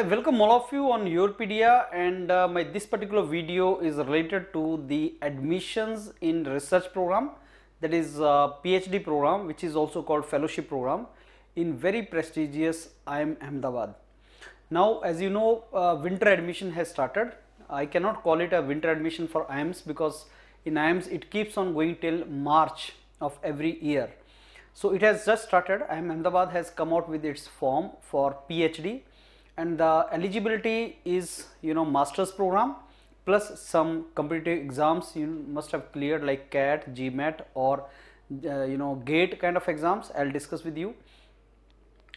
I welcome all of you on Yourpedia and uh, my this particular video is related to the admissions in research program that is uh, PhD program which is also called fellowship program in very prestigious IIM Ahmedabad. Now as you know uh, winter admission has started. I cannot call it a winter admission for IIMs because in IIMs it keeps on going till March of every year. So it has just started IIM Ahmedabad has come out with its form for PhD and the eligibility is you know masters program plus some competitive exams you must have cleared like CAT, GMAT or uh, you know GATE kind of exams. I will discuss with you.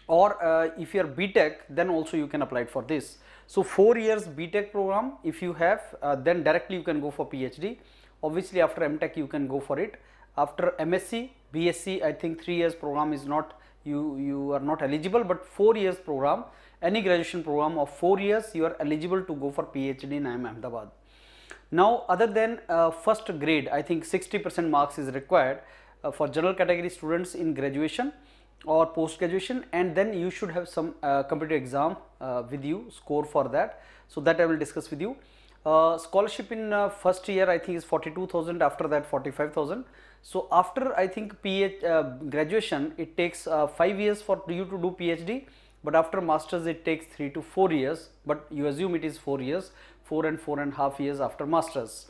Or uh, if you are BTech then also you can apply for this. So 4 years BTech program if you have uh, then directly you can go for PhD obviously after MTech you can go for it. After MSc BSc I think 3 years program is not you you are not eligible but 4 years program any graduation program of 4 years you are eligible to go for PhD in IIM Ahmedabad. Now other than uh, first grade I think 60 percent marks is required uh, for general category students in graduation or post graduation and then you should have some uh, competitive exam uh, with you score for that. So that I will discuss with you. Uh, scholarship in uh, first year I think is 42,000 after that 45,000. So after I think PH, graduation it takes 5 years for you to do PhD but after masters it takes 3 to 4 years. But you assume it is 4 years 4 and 4 and half years after masters.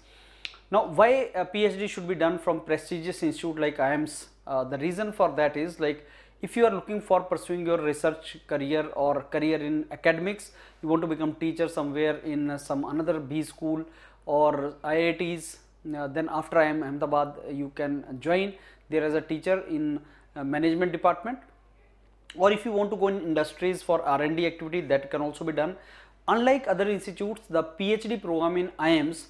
Now why a PhD should be done from prestigious institute like IIMS uh, the reason for that is like if you are looking for pursuing your research career or career in academics you want to become teacher somewhere in some another B school or IITs uh, then after IIM Ahmedabad you can join. There as a teacher in uh, management department or if you want to go in industries for R&D activity that can also be done. Unlike other institutes, the PhD program in IIMS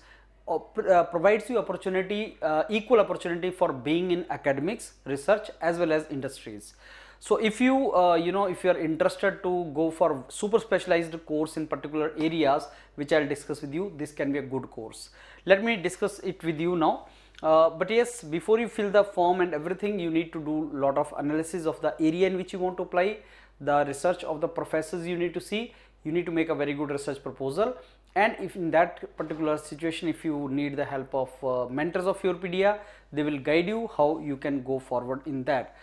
uh, uh, provides you opportunity, uh, equal opportunity for being in academics, research as well as industries. So if you, uh, you know, if you are interested to go for super specialized course in particular areas, which I will discuss with you, this can be a good course. Let me discuss it with you now. Uh, but yes before you fill the form and everything you need to do a lot of analysis of the area in which you want to apply the research of the professors you need to see. You need to make a very good research proposal. And if in that particular situation if you need the help of uh, mentors of Yourpedia they will guide you how you can go forward in that.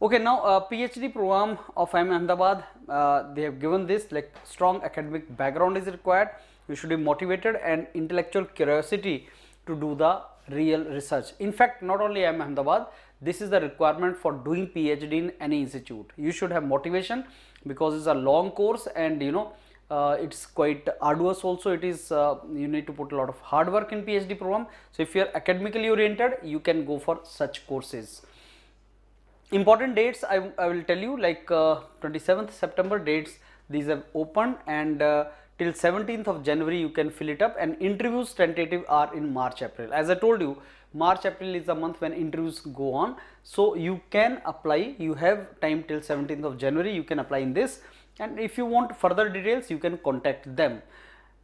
Okay, now uh, PhD program of IIM Ahmedabad, uh, they have given this like strong academic background is required, you should be motivated and intellectual curiosity to do the real research. In fact, not only I IIM Ahmedabad, this is the requirement for doing PhD in any institute. You should have motivation because it's a long course and you know uh, it's quite arduous also it is uh, you need to put a lot of hard work in PhD program. So, if you are academically oriented you can go for such courses. Important dates I, I will tell you like uh, 27th September dates these have opened and uh, till 17th of January you can fill it up. And interviews tentative are in March April. As I told you March April is the month when interviews go on. So you can apply. You have time till 17th of January. You can apply in this. And if you want further details you can contact them.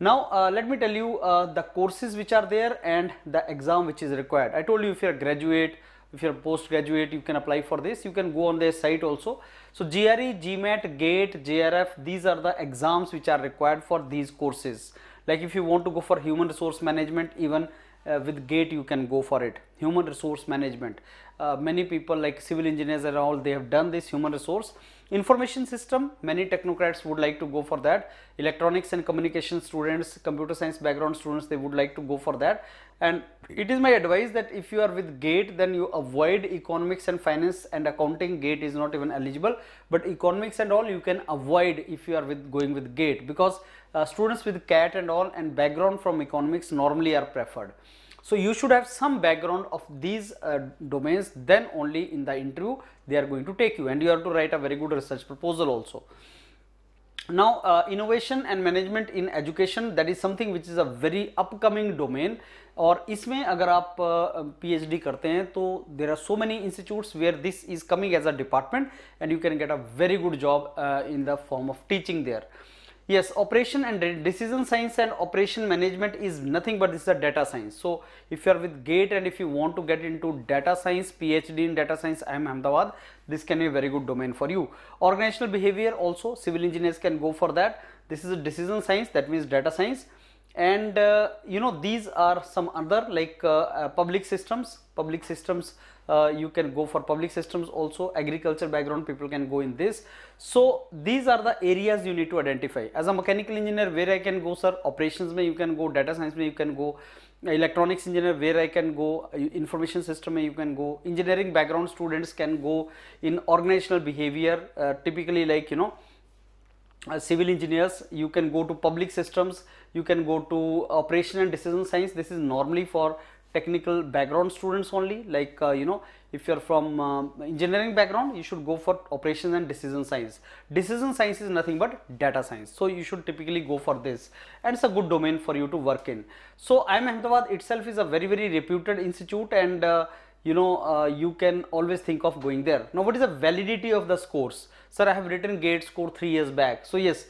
Now uh, let me tell you uh, the courses which are there and the exam which is required. I told you if you are graduate if you are a postgraduate you can apply for this. You can go on their site also. So GRE, GMAT, GATE, JRF these are the exams which are required for these courses. Like if you want to go for human resource management even uh, with GATE you can go for it. Human resource management. Uh, many people like civil engineers and all they have done this human resource. Information system many technocrats would like to go for that. Electronics and communication students computer science background students they would like to go for that. And it is my advice that if you are with gate then you avoid economics and finance and accounting. Gate is not even eligible. But economics and all you can avoid if you are with going with gate. Because uh, students with cat and all and background from economics normally are preferred so you should have some background of these uh, domains then only in the interview they are going to take you and you have to write a very good research proposal also now uh, innovation and management in education that is something which is a very upcoming domain और इसमें अगर आप PhD uh, करते हैं तो there are so many institutes where this is coming as a department and you can get a very good job in the form of teaching there Yes, operation and decision science and operation management is nothing but this is a data science. So, if you are with GATE and if you want to get into data science, PhD in data science, IIM Ahmedabad, this can be a very good domain for you. Organizational behavior also, civil engineers can go for that. This is a decision science, that means data science. And uh, you know, these are some other like uh, uh, public systems, public systems uh, you can go for public systems also. Agriculture background people can go in this. So these are the areas you need to identify. As a mechanical engineer where i can go sir? Operations may you can go. Data science may you can go. Electronics engineer where i can go. Information system may you can go. Engineering background students can go in organizational behavior. Uh, typically like you know uh, civil engineers you can go to public systems. You can go to operation and decision science. This is normally for technical background students only like uh, you know if you are from uh, engineering background you should go for operations and decision science. Decision science is nothing but data science. So you should typically go for this. And it's a good domain for you to work in. So IIM Ahmedabad itself is a very very reputed institute and uh, you know uh, you can always think of going there. Now what is the validity of the scores? Sir i have written gate score 3 years back. So yes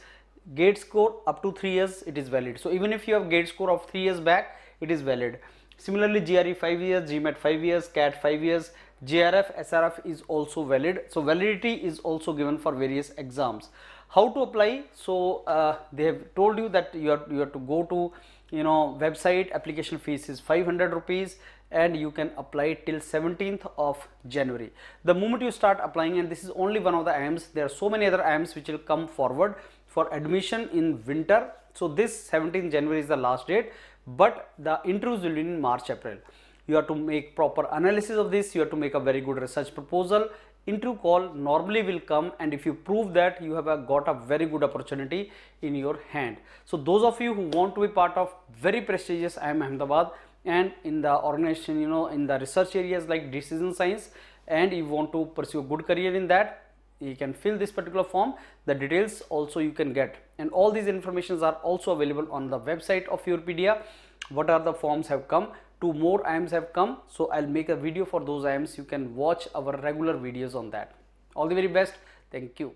gate score up to 3 years it is valid. So even if you have gate score of 3 years back it is valid Similarly, GRE 5 years, GMAT 5 years, CAT 5 years, JRF, SRF is also valid. So, validity is also given for various exams. How to apply? So, uh, they have told you that you have, you have to go to you know website application fees is 500 rupees and you can apply till 17th of January. The moment you start applying and this is only one of the IIMs, there are so many other IIMs which will come forward for admission in winter. So, this 17th January is the last date but the interviews will be in March, April. You have to make proper analysis of this, you have to make a very good research proposal. Interview call normally will come and if you prove that you have a, got a very good opportunity in your hand. So those of you who want to be part of very prestigious IIM Ahmedabad and in the organization, you know, in the research areas like decision science and you want to pursue a good career in that, you can fill this particular form. The details also you can get. And all these informations are also available on the website of Yourpedia what are the forms have come? Two more IIMs have come. So I'll make a video for those IIMs you can watch our regular videos on that. All the very best. Thank you